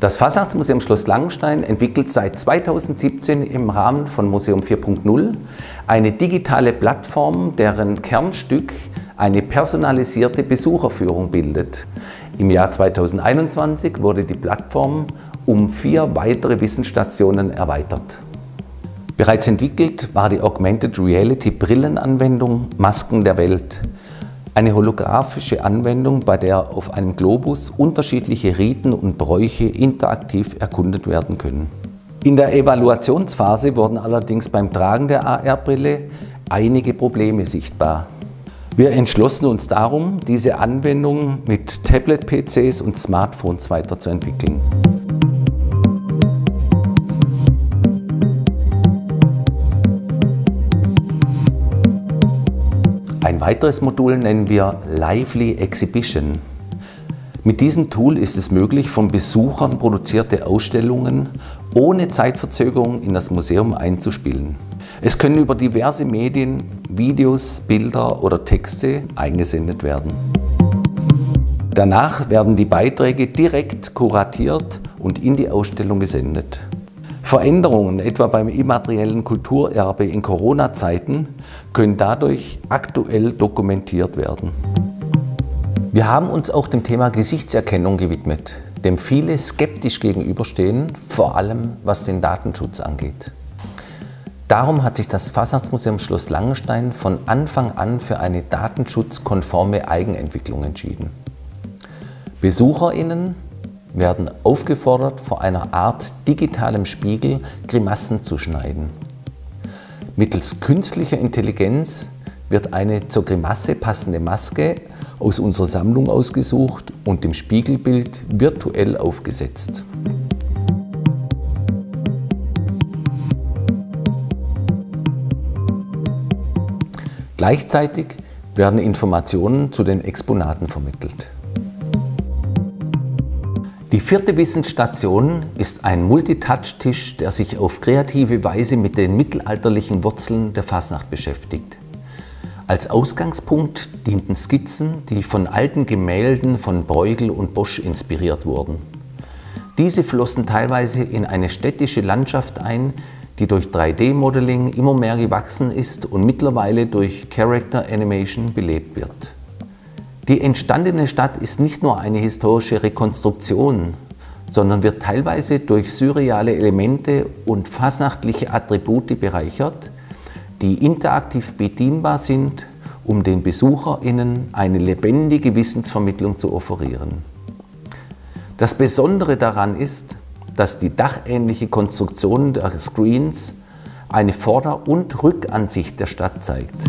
Das Fasnachtsmuseum Schloss Langenstein entwickelt seit 2017 im Rahmen von Museum 4.0 eine digitale Plattform, deren Kernstück eine personalisierte Besucherführung bildet. Im Jahr 2021 wurde die Plattform um vier weitere Wissensstationen erweitert. Bereits entwickelt war die Augmented Reality Brillenanwendung Masken der Welt, eine holographische Anwendung, bei der auf einem Globus unterschiedliche Riten und Bräuche interaktiv erkundet werden können. In der Evaluationsphase wurden allerdings beim Tragen der AR-Brille einige Probleme sichtbar. Wir entschlossen uns darum, diese Anwendung mit Tablet-PCs und Smartphones weiterzuentwickeln. Ein weiteres Modul nennen wir Lively Exhibition. Mit diesem Tool ist es möglich, von Besuchern produzierte Ausstellungen ohne Zeitverzögerung in das Museum einzuspielen. Es können über diverse Medien Videos, Bilder oder Texte eingesendet werden. Danach werden die Beiträge direkt kuratiert und in die Ausstellung gesendet. Veränderungen, etwa beim immateriellen Kulturerbe in Corona-Zeiten, können dadurch aktuell dokumentiert werden. Wir haben uns auch dem Thema Gesichtserkennung gewidmet, dem viele skeptisch gegenüberstehen, vor allem was den Datenschutz angeht. Darum hat sich das Fasnachtsmuseum Schloss Langenstein von Anfang an für eine datenschutzkonforme Eigenentwicklung entschieden. BesucherInnen werden aufgefordert, vor einer Art digitalem Spiegel Grimassen zu schneiden. Mittels künstlicher Intelligenz wird eine zur Grimasse passende Maske aus unserer Sammlung ausgesucht und dem Spiegelbild virtuell aufgesetzt. Gleichzeitig werden Informationen zu den Exponaten vermittelt. Die vierte Wissensstation ist ein Multitouch-Tisch, der sich auf kreative Weise mit den mittelalterlichen Wurzeln der Fasnacht beschäftigt. Als Ausgangspunkt dienten Skizzen, die von alten Gemälden von Bruegel und Bosch inspiriert wurden. Diese flossen teilweise in eine städtische Landschaft ein, die durch 3D-Modeling immer mehr gewachsen ist und mittlerweile durch Character Animation belebt wird. Die entstandene Stadt ist nicht nur eine historische Rekonstruktion, sondern wird teilweise durch surreale Elemente und fasnachtliche Attribute bereichert, die interaktiv bedienbar sind, um den BesucherInnen eine lebendige Wissensvermittlung zu offerieren. Das Besondere daran ist, dass die dachähnliche Konstruktion der Screens eine Vorder- und Rückansicht der Stadt zeigt.